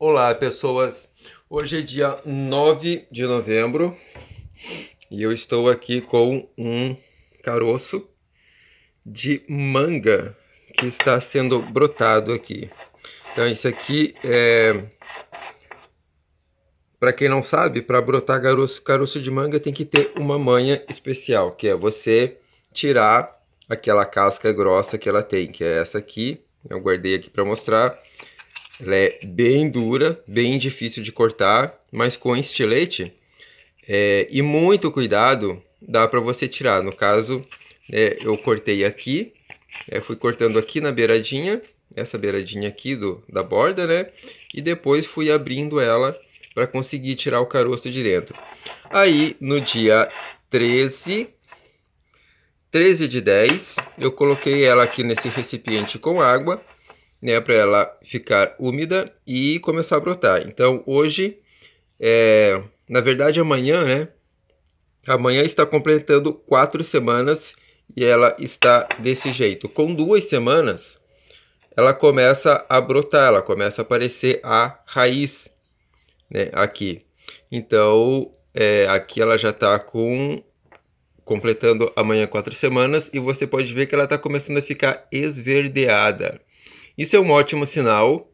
Olá, pessoas. Hoje é dia 9 de novembro e eu estou aqui com um caroço de manga que está sendo brotado aqui. Então, isso aqui é. Para quem não sabe, para brotar caroço, caroço de manga tem que ter uma manha especial, que é você tirar aquela casca grossa que ela tem, que é essa aqui. Eu guardei aqui para mostrar. Ela é bem dura, bem difícil de cortar, mas com estilete é, e muito cuidado dá para você tirar. No caso, é, eu cortei aqui, é, fui cortando aqui na beiradinha, essa beiradinha aqui do, da borda, né? E depois fui abrindo ela para conseguir tirar o caroço de dentro. Aí, no dia 13, 13 de 10, eu coloquei ela aqui nesse recipiente com água, né, para ela ficar úmida e começar a brotar. Então, hoje, é, na verdade, amanhã, né, amanhã está completando quatro semanas e ela está desse jeito. Com duas semanas, ela começa a brotar, ela começa a aparecer a raiz, né, aqui. Então, é, aqui ela já está com completando amanhã quatro semanas e você pode ver que ela está começando a ficar esverdeada. Isso é um ótimo sinal,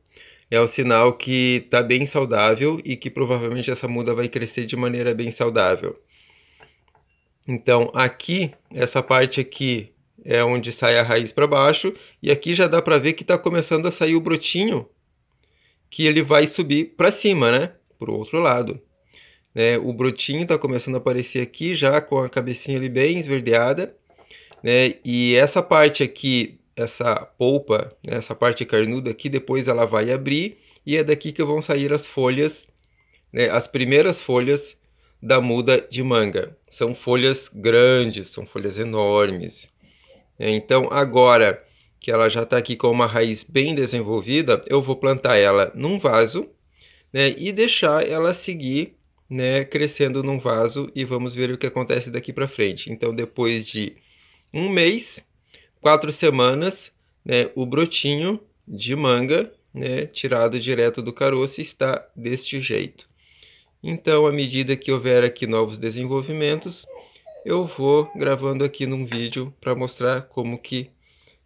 é o um sinal que está bem saudável e que provavelmente essa muda vai crescer de maneira bem saudável. Então aqui, essa parte aqui é onde sai a raiz para baixo e aqui já dá para ver que está começando a sair o brotinho que ele vai subir para cima, né? Para o outro lado. Né? O brotinho está começando a aparecer aqui já com a cabecinha ali bem esverdeada. Né? E essa parte aqui, essa polpa, né? essa parte carnuda aqui, depois ela vai abrir e é daqui que vão sair as folhas, né? as primeiras folhas da muda de manga. São folhas grandes, são folhas enormes. Né? Então agora que ela já está aqui com uma raiz bem desenvolvida, eu vou plantar ela num vaso né? e deixar ela seguir né, crescendo num vaso e vamos ver o que acontece daqui para frente. Então, depois de um mês, quatro semanas, né, o brotinho de manga, né, tirado direto do caroço, está deste jeito. Então, à medida que houver aqui novos desenvolvimentos, eu vou gravando aqui num vídeo para mostrar como que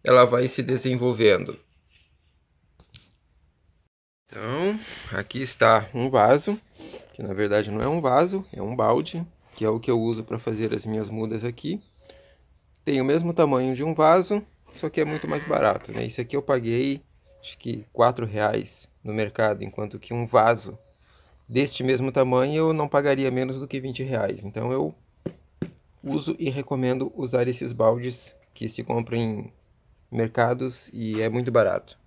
ela vai se desenvolvendo. Então, aqui está um vaso que na verdade não é um vaso, é um balde, que é o que eu uso para fazer as minhas mudas aqui. Tem o mesmo tamanho de um vaso, só que é muito mais barato, né? Esse aqui eu paguei, acho que quatro reais no mercado, enquanto que um vaso deste mesmo tamanho eu não pagaria menos do que 20 reais. Então eu uso e recomendo usar esses baldes que se compram em mercados e é muito barato.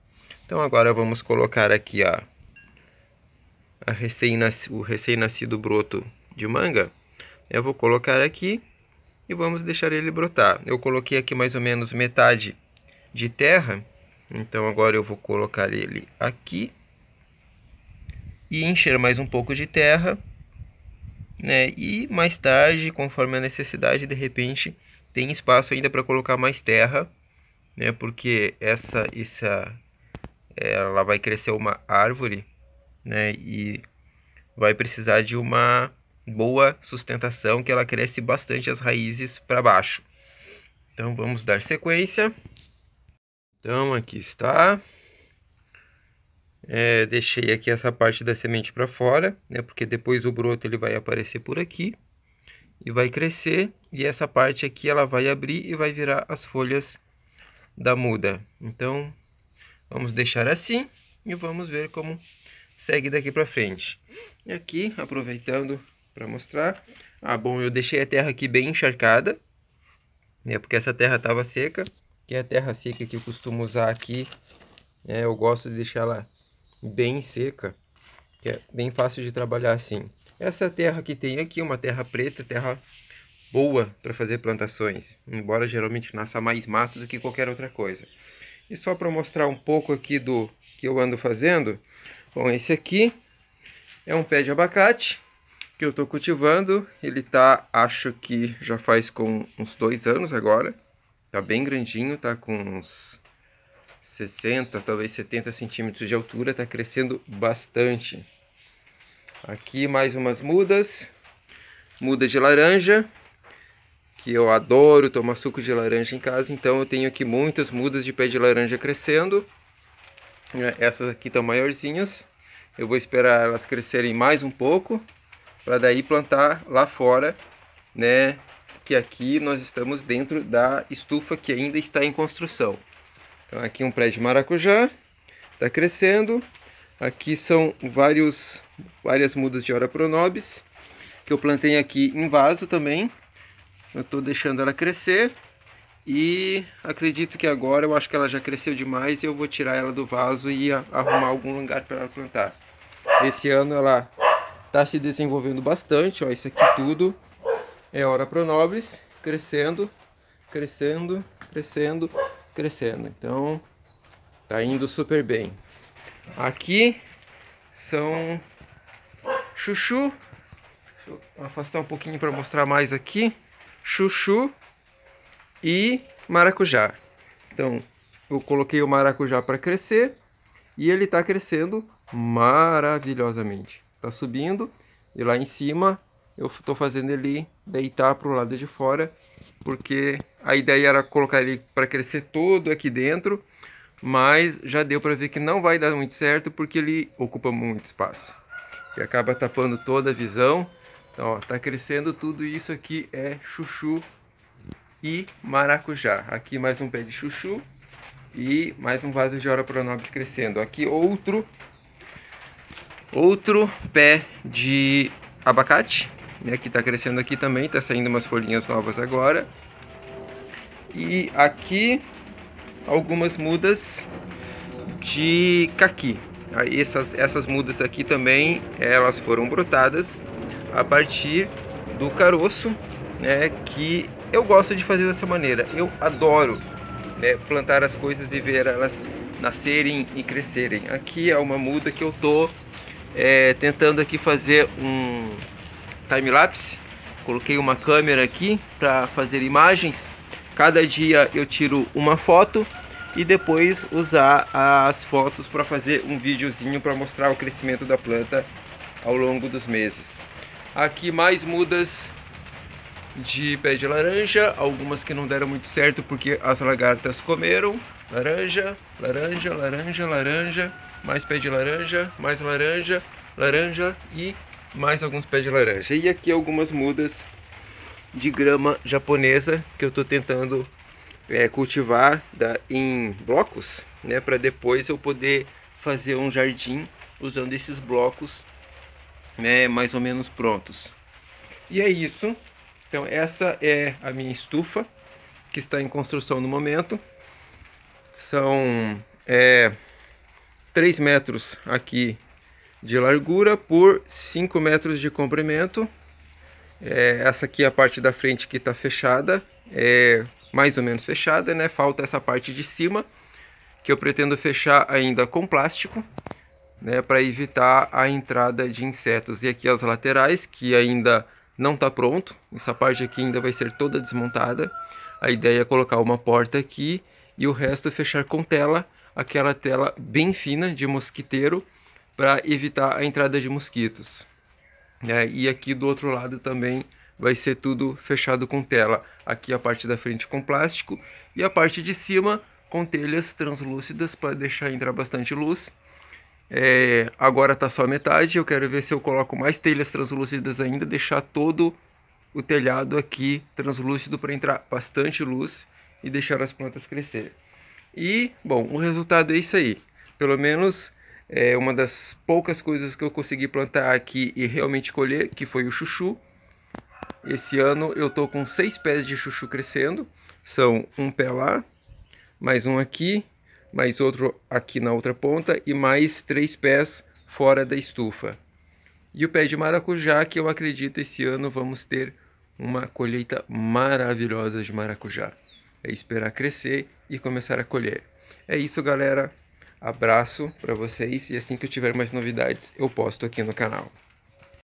Então agora vamos colocar aqui a recém o recém-nascido broto de manga, eu vou colocar aqui e vamos deixar ele brotar. Eu coloquei aqui mais ou menos metade de terra, então agora eu vou colocar ele aqui e encher mais um pouco de terra, né? E mais tarde, conforme a necessidade, de repente tem espaço ainda para colocar mais terra, né? Porque essa essa ela vai crescer uma árvore né? E vai precisar de uma boa sustentação que ela cresce bastante as raízes para baixo. Então vamos dar sequência. Então aqui está. É, deixei aqui essa parte da semente para fora, né? Porque depois o broto ele vai aparecer por aqui e vai crescer e essa parte aqui ela vai abrir e vai virar as folhas da muda. Então vamos deixar assim e vamos ver como segue daqui para frente. E aqui, aproveitando para mostrar. Ah, bom, eu deixei a terra aqui bem encharcada, né, porque essa terra estava seca, que é a terra seca que eu costumo usar aqui. É, eu gosto de deixar ela bem seca, que é bem fácil de trabalhar assim. Essa terra que tem aqui, uma terra preta, terra boa para fazer plantações, embora geralmente nasça mais mato do que qualquer outra coisa. E só para mostrar um pouco aqui do que eu ando fazendo, Bom, esse aqui é um pé de abacate que eu estou cultivando. Ele tá, acho que já faz com uns dois anos agora. Tá bem grandinho, tá com uns 60, talvez 70 centímetros de altura, está crescendo bastante. Aqui mais umas mudas, muda de laranja, que eu adoro tomar suco de laranja em casa, então eu tenho aqui muitas mudas de pé de laranja crescendo. É, essas aqui estão maiorzinhas, eu vou esperar elas crescerem mais um pouco, para daí plantar lá fora, né? Que aqui nós estamos dentro da estufa que ainda está em construção. Então aqui um pé de maracujá, está crescendo. Aqui são vários, várias mudas de Ora Pronobis, que eu plantei aqui em vaso também. Eu estou deixando ela crescer. E acredito que agora eu acho que ela já cresceu demais e eu vou tirar ela do vaso e arrumar algum lugar para ela plantar. Esse ano ela está se desenvolvendo bastante, ó, isso aqui tudo é Ora Pronobis, crescendo, crescendo, crescendo, crescendo. Então, tá indo super bem. Aqui são chuchu. Deixa eu afastar um pouquinho para mostrar mais aqui. Chuchu e maracujá. Então, eu coloquei o maracujá para crescer e ele está crescendo maravilhosamente. Está subindo e lá em cima eu estou fazendo ele deitar para o lado de fora, porque a ideia era colocar ele para crescer todo aqui dentro, mas já deu para ver que não vai dar muito certo porque ele ocupa muito espaço e acaba tapando toda a visão. Então, ó, tá crescendo tudo isso aqui é chuchu e maracujá. Aqui mais um pé de chuchu e mais um vaso de Ora crescendo. Aqui outro outro pé de abacate né, que está crescendo aqui também, está saindo umas folhinhas novas agora. E aqui algumas mudas de caqui. Aí essas, essas mudas aqui também, elas foram brotadas a partir do caroço, né, que eu gosto de fazer dessa maneira. Eu adoro né, plantar as coisas e ver elas nascerem e crescerem. Aqui é uma muda que eu tô é, tentando aqui fazer um time-lapse. Coloquei uma câmera aqui para fazer imagens. Cada dia eu tiro uma foto e depois usar as fotos para fazer um videozinho para mostrar o crescimento da planta ao longo dos meses. Aqui mais mudas de pé de laranja, algumas que não deram muito certo porque as lagartas comeram. Laranja, laranja, laranja, laranja, mais pé de laranja, mais laranja, laranja e mais alguns pés de laranja. E aqui algumas mudas de grama japonesa que eu estou tentando é, cultivar da, em blocos, né, para depois eu poder fazer um jardim usando esses blocos né, mais ou menos prontos. E é isso. Então essa é a minha estufa que está em construção no momento. São é, 3 metros aqui de largura por 5 metros de comprimento. É, essa aqui é a parte da frente que está fechada, é mais ou menos fechada, né? Falta essa parte de cima, que eu pretendo fechar ainda com plástico, né? Para evitar a entrada de insetos. E aqui as laterais, que ainda não está pronto. Essa parte aqui ainda vai ser toda desmontada. A ideia é colocar uma porta aqui e o resto fechar com tela, aquela tela bem fina de mosquiteiro, para evitar a entrada de mosquitos. É, e aqui do outro lado também vai ser tudo fechado com tela. Aqui a parte da frente com plástico e a parte de cima com telhas translúcidas para deixar entrar bastante luz. É, agora está só metade, eu quero ver se eu coloco mais telhas translúcidas ainda, deixar todo o telhado aqui translúcido para entrar bastante luz e deixar as plantas crescer. E, bom, o resultado é isso aí. Pelo menos é uma das poucas coisas que eu consegui plantar aqui e realmente colher, que foi o chuchu. Esse ano eu tô com seis pés de chuchu crescendo. São um pé lá, mais um aqui, mais outro aqui na outra ponta e mais três pés fora da estufa. E o pé de maracujá, que eu acredito esse ano vamos ter uma colheita maravilhosa de maracujá. É esperar crescer e começar a colher. É isso, galera. Abraço para vocês e assim que eu tiver mais novidades eu posto aqui no canal.